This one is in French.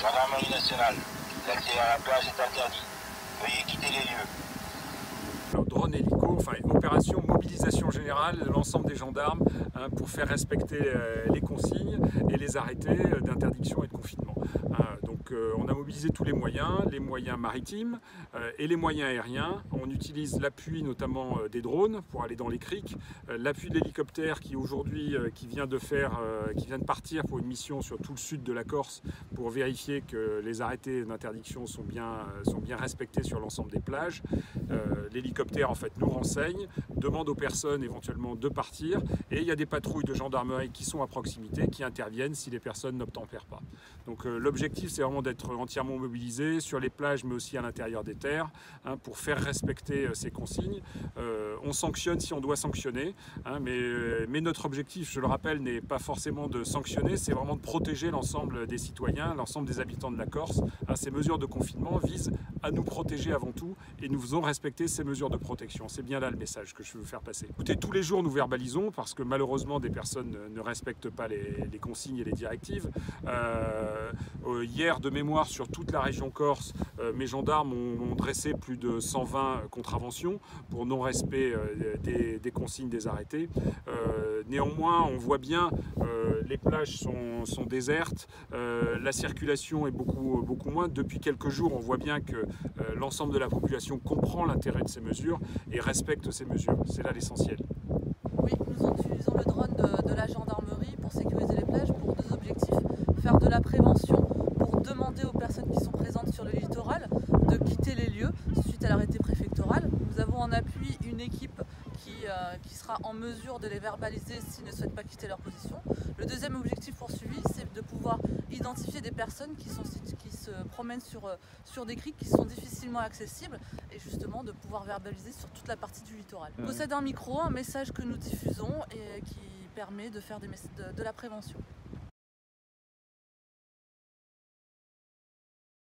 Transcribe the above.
Gendarmerie nationale, l'accès à la plage est interdit. Veuillez quitter les lieux. Drone hélico, enfin opération mobilisation générale de l'ensemble des gendarmes hein, pour faire respecter euh, les consignes et les arrêtés euh, d'interdiction et de confinement. Hein. Donc euh, on a mobilisé tous les moyens, les moyens maritimes et les moyens aériens. On utilise l'appui notamment des drones pour aller dans les criques, l'appui de l'hélicoptère qui aujourd'hui qui vient de faire, qui vient de partir pour une mission sur tout le sud de la Corse pour vérifier que les arrêtés d'interdiction sont bien, sont bien respectés sur l'ensemble des plages. L'hélicoptère en fait nous renseigne, demande aux personnes éventuellement de partir et il y a des patrouilles de gendarmerie qui sont à proximité, qui interviennent si les personnes n'obtempèrent pas. Donc euh, l'objectif c'est d'être entièrement mobilisé sur les plages mais aussi à l'intérieur des terres hein, pour faire respecter euh, ces consignes. Euh, on sanctionne si on doit sanctionner, hein, mais, mais notre objectif, je le rappelle, n'est pas forcément de sanctionner, c'est vraiment de protéger l'ensemble des citoyens, l'ensemble des habitants de la Corse. Hein, ces mesures de confinement visent à nous protéger avant tout et nous faisons respecter ces mesures de protection. C'est bien là le message que je veux faire passer. Écoutez, tous les jours nous verbalisons parce que malheureusement des personnes ne respectent pas les, consignes et les directives. Euh, euh, de mémoire, sur toute la région Corse, euh, mes gendarmes ont, dressé plus de 120 contraventions pour non-respect des, consignes des arrêtés. néanmoins, on voit bien les plages sont, désertes, la circulation est beaucoup, beaucoup moins. Depuis quelques jours, on voit bien que l'ensemble de la population comprend l'intérêt de ces mesures et respecte ces mesures. C'est là l'essentiel le drone de, la gendarmerie pour sécuriser les plages pour deux objectifs. Faire de la prévention pour demander aux personnes qui sont présentes sur le littoral de quitter les lieux suite à l'arrêté préfectoral. Nous avons en appui une équipe qui, euh, qui, sera en mesure de les verbaliser s'ils ne souhaitent pas quitter leur position. Le deuxième objectif poursuivi, c'est de pouvoir identifier des personnes qui, sont, qui se promènent sur, euh, sur des criques qui sont difficilement accessibles et justement de pouvoir verbaliser sur toute la partie du littoral. On possède un micro, un message que nous diffusons et qui permet de faire des de, de la prévention.